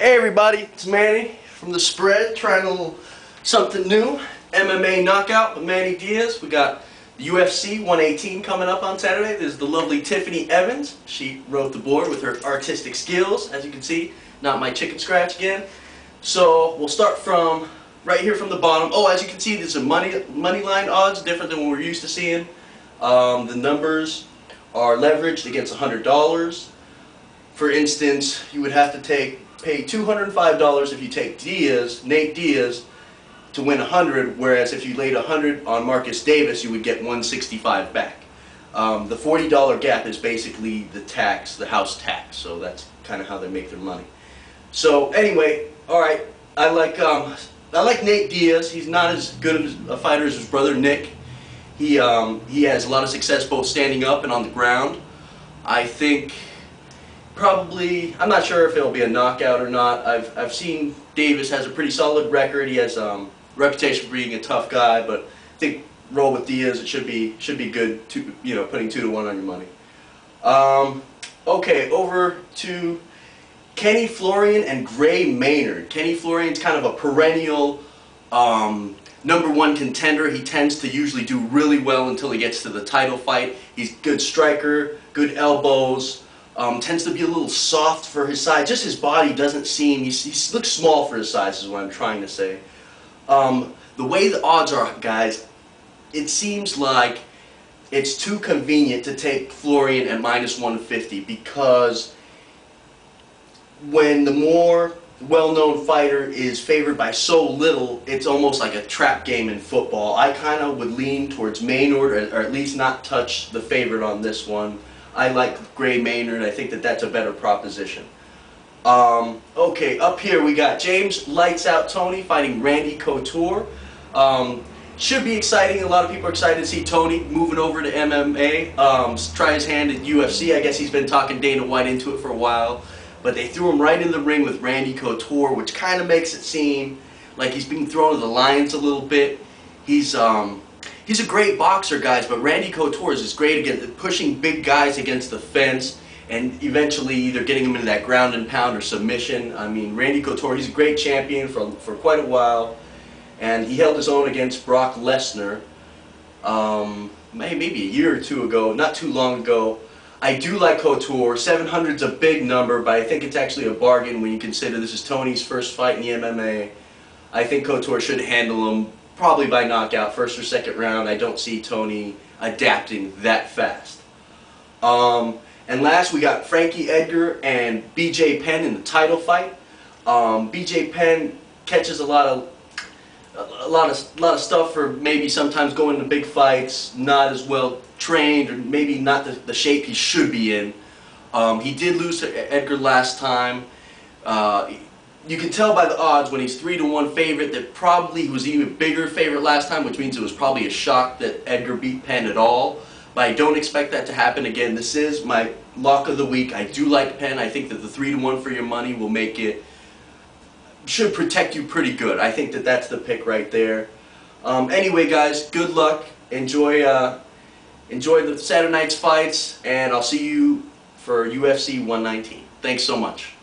Hey everybody, it's Manny from The Spread, trying a little something new. MMA knockout with Manny Diaz. We got UFC 118 coming up on Saturday. There's the lovely Tiffany Evans. She wrote the board with her artistic skills, as you can see. Not my chicken scratch again. So we'll start from right here from the bottom. Oh, as you can see, there's a money money line odds different than what we're used to seeing. Um, the numbers are leveraged against $100. For instance, you would have to take pay $205 if you take Diaz, Nate Diaz, to win 100, whereas if you laid 100 on Marcus Davis, you would get 165 back. Um, the $40 gap is basically the tax, the house tax, so that's kind of how they make their money. So anyway, all right, I like um, I like Nate Diaz. He's not as good a fighter as his brother Nick. He um, he has a lot of success both standing up and on the ground. I think probably, I'm not sure if it'll be a knockout or not. I've, I've seen Davis has a pretty solid record. He has um, reputation for being a tough guy, but I think roll with Diaz, it should be should be good. To, you know, putting two to one on your money. Um, okay, over to Kenny Florian and Gray Maynard. Kenny Florian's kind of a perennial um, number one contender. He tends to usually do really well until he gets to the title fight. He's good striker, good elbows. Um, tends to be a little soft for his size. Just his body doesn't seem, he, looks small for his size is what I'm trying to say. Um, the way the odds are, guys, it seems like it's too convenient to take Florian at minus 150 because when the more well-known fighter is favored by so little, it's almost like a trap game in football. I kind of would lean towards Maynard, or, at least not touch the favorite on this one. I like Gray Maynard. I think that that's a better proposition. Um, okay, up here we got James Lights Out Toney fighting Randy Couture. Um, should be exciting. A lot of people are excited to see Toney moving over to MMA. Um, try his hand at UFC. I guess he's been talking Dana White into it for a while. But they threw him right in the ring with Randy Couture, which kind of makes it seem like he's being thrown to the lions a little bit. He's um, He's a great boxer, guys, but Randy Couture is great at pushing big guys against the fence and eventually either getting them into that ground and pound or submission. I mean, Randy Couture, he's a great champion for, for quite a while, and he held his own against Brock Lesnar um, maybe a year or two ago, not too long ago. I do like Couture. 700 is a big number, but I think it's actually a bargain when you consider this is Toney's first fight in the MMA. I think Couture should handle him probably by knockout, first or second round. I don't see Toney adapting that fast. Um, and last, we got Frankie Edgar and B.J. Penn in the title fight. Um, B.J. Penn catches a lot of a lot of a lot of stuff for maybe sometimes going to big fights, not as well trained, or maybe not the, the shape he should be in. Um, he did lose to Edgar last time. Uh, you can tell by the odds when he's 3 to 1 favorite that probably he was even bigger favorite last time, which means it was probably a shock that Edgar beat Penn at all. But I don't expect that to happen again. This is my lock of the week. I do like Penn. I think that the 3 to 1 for your money will make it, should protect you pretty good. I think that that's the pick right there. Um, anyway, guys, good luck. Enjoy, uh, enjoy the Saturday night's fights, and I'll see you for UFC 119. Thanks so much.